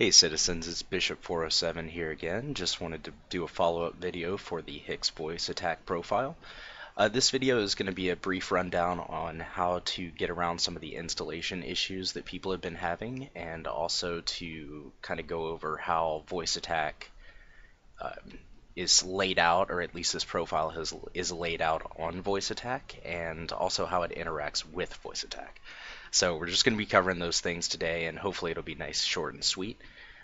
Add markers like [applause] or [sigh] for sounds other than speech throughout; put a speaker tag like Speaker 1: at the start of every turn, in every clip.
Speaker 1: Hey citizens, it's Bishop407 here again. Just wanted to do a follow-up video for the HICS voice attack profile. Uh, this video is going to be a brief rundown on how to get around some of the installation issues that people have been having and also to kind of go over how voice attack um, is laid out, or at least this profile has, is laid out on voice attack, and also how it interacts with voice attack. So we're just going to be covering those things today, and hopefully it'll be nice, short, and sweet.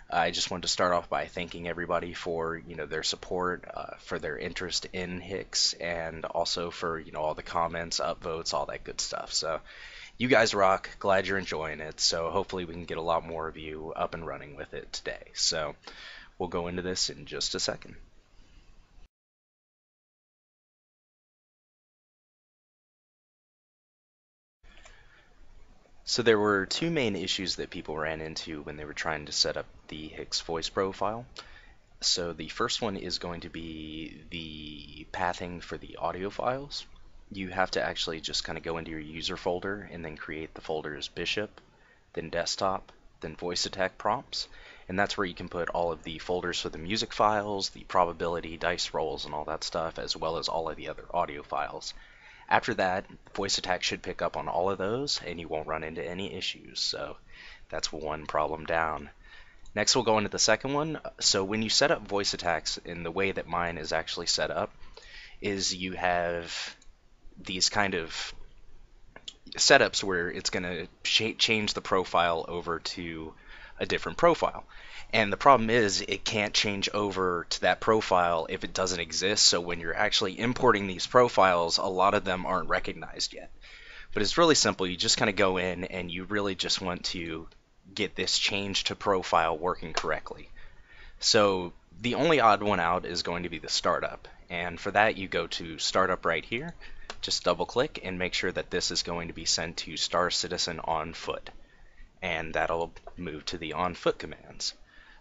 Speaker 1: I just wanted to start off by thanking everybody for you know their support, uh, for their interest in HICS, and also for you know all the comments, upvotes, all that good stuff. So you guys rock. Glad you're enjoying it. So hopefully we can get a lot more of you up and running with it today. So we'll go into this in just a second. So there were two main issues that people ran into when they were trying to set up the HICS voice profile. So the first one is going to be the pathing for the audio files. You have to actually just kind of go into your user folder and then create the folders Bishop, then Desktop, then Voice Attack Prompts, and that's where you can put all of the folders for the music files, the probability, dice rolls, and all that stuff, as well as all of the other audio files. After that, voice attack should pick up on all of those and you won't run into any issues. So that's one problem down. Next we'll go into the second one. So when you set up voice attacks in the way that mine is actually set up is you have these kind of setups where it's going to change the profile over to a different profile. And the problem is it can't change over to that profile if it doesn't exist. So when you're actually importing these profiles, a lot of them aren't recognized yet. But it's really simple. You just kind of go in and you really just want to get this change to profile working correctly. So the only odd one out is going to be the startup. And for that, you go to startup right here. Just double click and make sure that this is going to be sent to Star Citizen on foot. And that'll move to the on foot commands.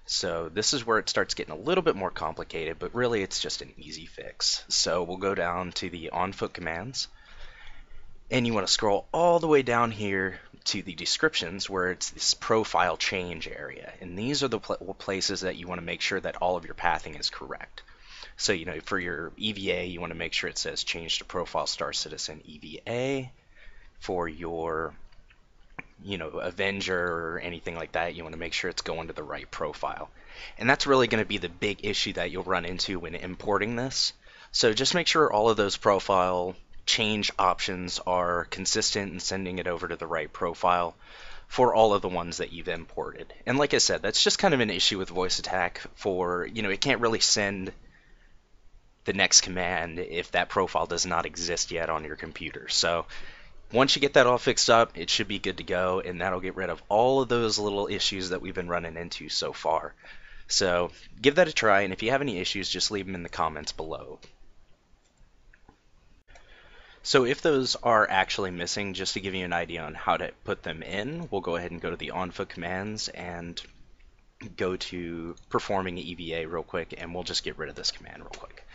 Speaker 1: So this is where it starts getting a little bit more complicated, but really it's just an easy fix. So we'll go down to the on foot commands, and you want to scroll all the way down here to the descriptions where it's this profile change area. And these are the pl places that you want to make sure that all of your pathing is correct. So, you know, for your EVA, you want to make sure it says change to profile star citizen EVA. For your you know, Avenger or anything like that, you want to make sure it's going to the right profile. And that's really going to be the big issue that you'll run into when importing this. So just make sure all of those profile change options are consistent in sending it over to the right profile for all of the ones that you've imported. And like I said, that's just kind of an issue with voice attack for, you know, it can't really send the next command if that profile does not exist yet on your computer. So once you get that all fixed up, it should be good to go, and that'll get rid of all of those little issues that we've been running into so far. So give that a try, and if you have any issues, just leave them in the comments below. So if those are actually missing, just to give you an idea on how to put them in, we'll go ahead and go to the on-foot commands and go to performing EVA real quick, and we'll just get rid of this command real quick.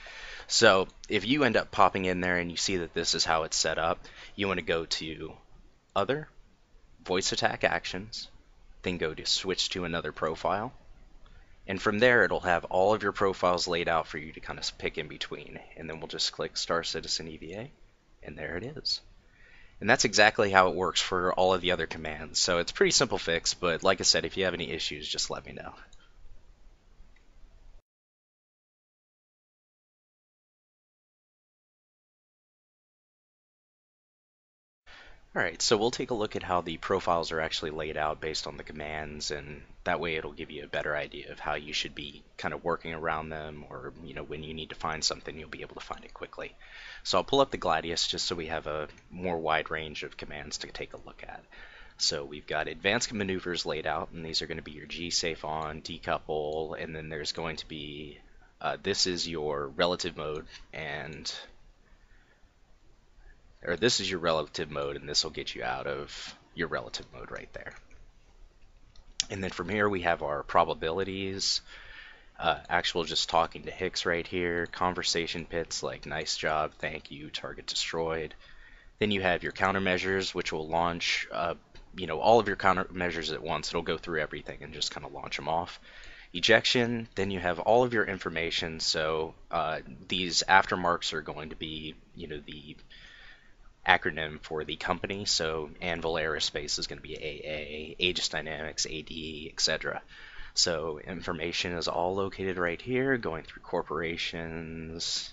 Speaker 1: So if you end up popping in there and you see that this is how it's set up, you want to go to Other, Voice Attack Actions, then go to Switch to another profile. And from there, it'll have all of your profiles laid out for you to kind of pick in between. And then we'll just click Star Citizen EVA, and there it is. And that's exactly how it works for all of the other commands. So it's pretty simple fix, but like I said, if you have any issues, just let me know. Alright, so we'll take a look at how the profiles are actually laid out based on the commands, and that way it'll give you a better idea of how you should be kind of working around them, or you know when you need to find something, you'll be able to find it quickly. So I'll pull up the Gladius just so we have a more wide range of commands to take a look at. So we've got advanced maneuvers laid out, and these are going to be your G-safe on, decouple, and then there's going to be, uh, this is your relative mode, and or this is your relative mode and this will get you out of your relative mode right there. And then from here we have our probabilities, uh, actual just talking to HICS right here, conversation pits like nice job, thank you, target destroyed. Then you have your countermeasures which will launch uh, you know, all of your countermeasures at once. It'll go through everything and just kind of launch them off. Ejection, then you have all of your information. So uh, these aftermarks are going to be, you know, the acronym for the company. So Anvil Aerospace is going to be AA, Aegis Dynamics, AD, etc. So information is all located right here, going through corporations,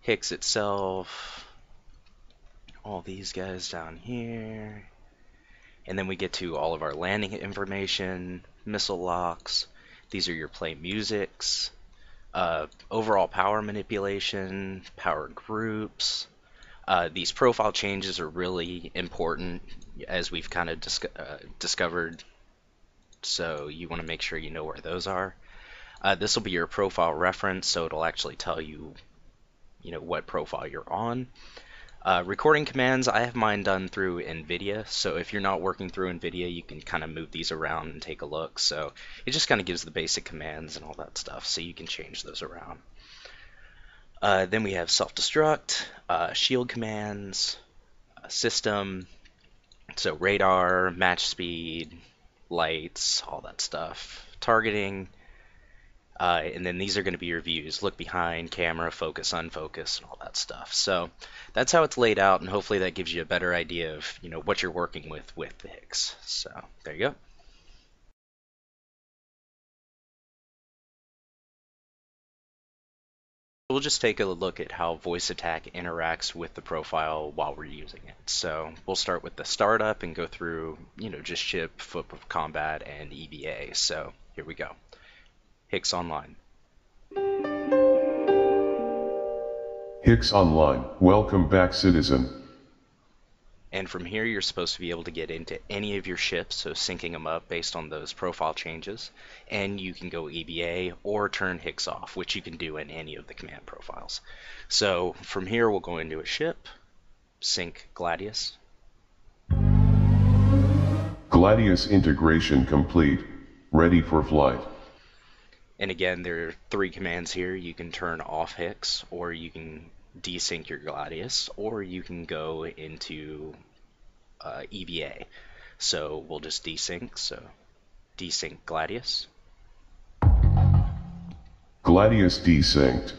Speaker 1: HICS itself, all these guys down here. And then we get to all of our landing information, missile locks. These are your play musics, uh, overall power manipulation, power groups. Uh, these profile changes are really important as we've kind of dis uh, discovered. So you want to make sure you know where those are. Uh, this will be your profile reference, so it'll actually tell you you know what profile you're on. Uh, recording commands, I have mine done through NVIDIA, so if you're not working through NVIDIA, you can kind of move these around and take a look. So it just kind of gives the basic commands and all that stuff, so you can change those around. Uh, then we have self-destruct, uh, shield commands, uh, system, so radar, match speed, lights, all that stuff, targeting, uh, and then these are going to be your views, look behind, camera, focus, unfocus, and all that stuff. So that's how it's laid out, and hopefully that gives you a better idea of you know what you're working with with the HICS. So there you go. We'll just take a look at how voice attack interacts with the profile while we're using it. So we'll start with the startup and go through, you know, just ship, foot of combat, and EVA. So here we go. HICS Online.
Speaker 2: HICS Online, welcome back citizen.
Speaker 1: And from here you're supposed to be able to get into any of your ships, so syncing them up based on those profile changes. And you can go EVA or turn HICS off, which you can do in any of the command profiles. So from here we'll go into a ship, sync Gladius.
Speaker 2: Gladius integration complete, ready for flight.
Speaker 1: And again, there are three commands here. You can turn off HICS, or you can desync your Gladius, or you can go into uh, EVA. So we'll just desync. So desync Gladius.
Speaker 2: Gladius desynced.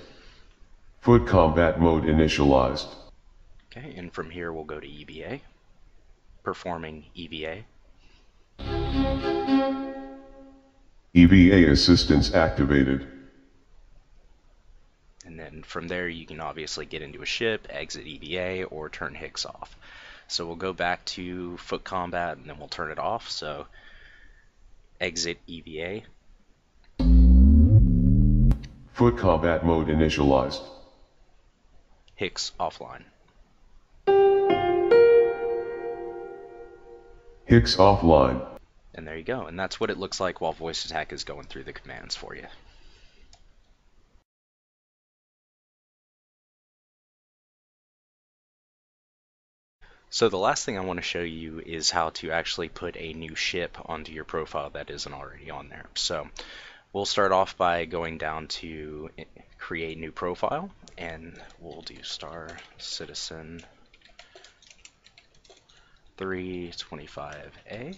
Speaker 2: Foot combat mode initialized.
Speaker 1: Okay, and from here we'll go to EVA. Performing EVA.
Speaker 2: EVA assistance activated.
Speaker 1: And then from there you can obviously get into a ship, exit EVA, or turn HICS off. So we'll go back to foot combat and then we'll turn it off. So exit EVA.
Speaker 2: Foot combat mode initialized.
Speaker 1: HICS offline.
Speaker 2: HICS offline.
Speaker 1: And there you go. And that's what it looks like while voice attack is going through the commands for you. So the last thing I want to show you is how to actually put a new ship onto your profile that isn't already on there. So we'll start off by going down to eh, create new profile and we'll do star citizen 325A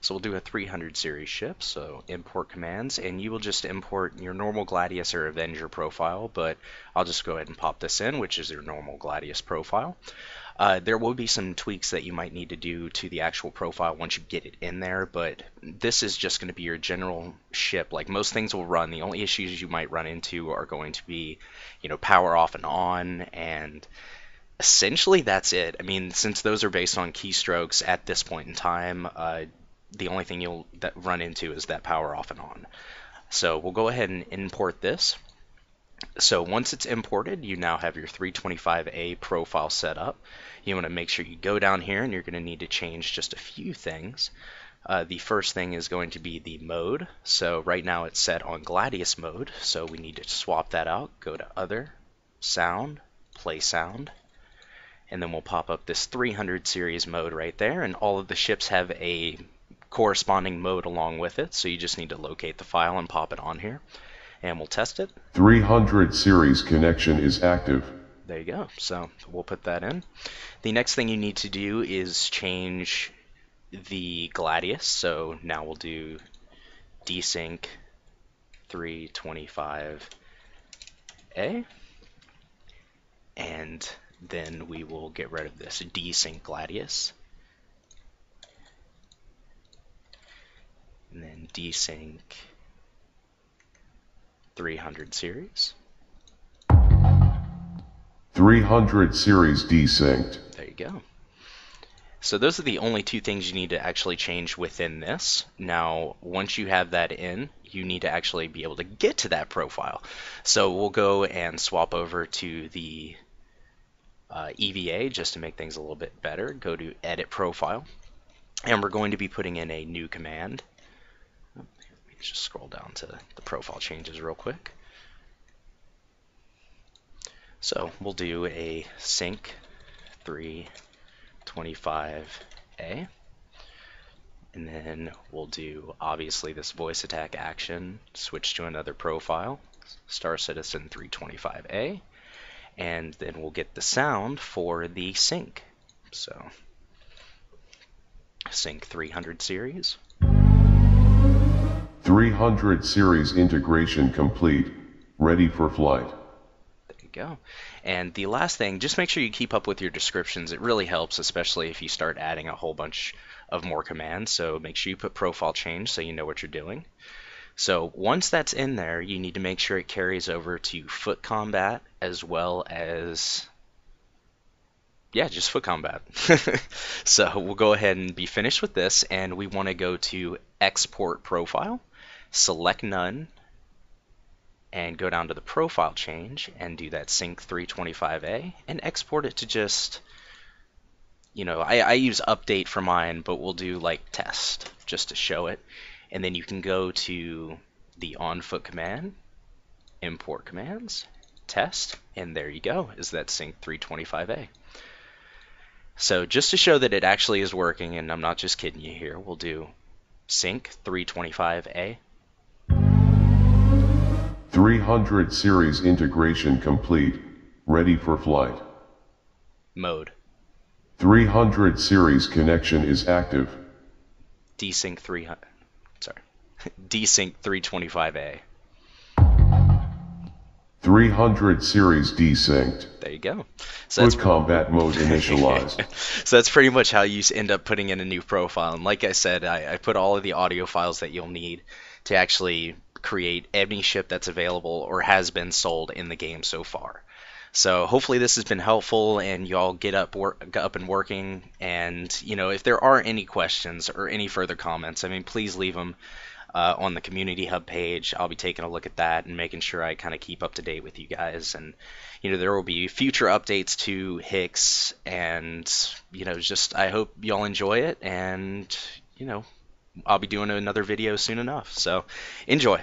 Speaker 1: so we'll do a 300 series ship, so import commands, and you will just import your normal Gladius or Avenger profile, but I'll just go ahead and pop this in, which is your normal Gladius profile. Uh, there will be some tweaks that you might need to do to the actual profile once you get it in there, but this is just going to be your general ship. Like most things will run, the only issues you might run into are going to be, you know, power off and on, and essentially that's it. I mean, since those are based on keystrokes at this point in time, uh, the only thing you'll run into is that power off and on. So we'll go ahead and import this. So once it's imported, you now have your 325A profile set up. You want to make sure you go down here and you're going to need to change just a few things. Uh, the first thing is going to be the mode. So right now it's set on Gladius mode, so we need to swap that out. Go to Other, Sound, Play Sound, and then we'll pop up this 300 series mode right there, and all of the ships have a corresponding mode along with it. So you just need to locate the file and pop it on here. And we'll test it.
Speaker 2: 300 series connection is active.
Speaker 1: There you go. So we'll put that in. The next thing you need to do is change the Gladius. So now we'll do desync 325A. And then we will get rid of this desync Gladius. And then desync 300 series.
Speaker 2: 300 series desynced.
Speaker 1: There you go. So those are the only two things you need to actually change within this. Now, once you have that in, you need to actually be able to get to that profile. So we'll go and swap over to the uh, EVA just to make things a little bit better. Go to Edit Profile, and we're going to be putting in a new command. Just scroll down to the profile changes real quick. So we'll do a sync 325A. And then we'll do obviously this voice attack action, switch to another profile, Star Citizen 325A. And then we'll get the sound for the sync. So sync 300 series.
Speaker 2: 300 series integration complete, ready for flight There you
Speaker 1: go. And the last thing, just make sure you keep up with your descriptions. It really helps, especially if you start adding a whole bunch of more commands. So make sure you put profile change so you know what you're doing. So once that's in there, you need to make sure it carries over to foot combat as well as yeah, just foot combat. [laughs] so we'll go ahead and be finished with this, and we want to go to export profile, select none, and go down to the profile change and do that sync 325A and export it to just, you know, I, I use update for mine, but we'll do like test just to show it. And then you can go to the on foot command, import commands, test, and there you go, is that sync 325A. So just to show that it actually is working, and I'm not just kidding you here, we'll do sync 325A
Speaker 2: 300 series integration complete, ready for flight.
Speaker 1: Mode.
Speaker 2: 300 series connection is active.
Speaker 1: Desync 300, sorry, [laughs] desync 325A.
Speaker 2: 300 series desynced.
Speaker 1: There you go.
Speaker 2: So that's [laughs] combat mode initialized. [laughs]
Speaker 1: so that's pretty much how you end up putting in a new profile. And like I said, I, I put all of the audio files that you'll need to actually create any ship that's available or has been sold in the game so far. So hopefully this has been helpful and y'all get up work up and working. And you know if there are any questions or any further comments I mean please leave them uh, on the community hub page. I'll be taking a look at that and making sure I kind of keep up to date with you guys. And you know there will be future updates to HICS and you know just I hope y'all enjoy it. And you know I'll be doing another video soon enough. So enjoy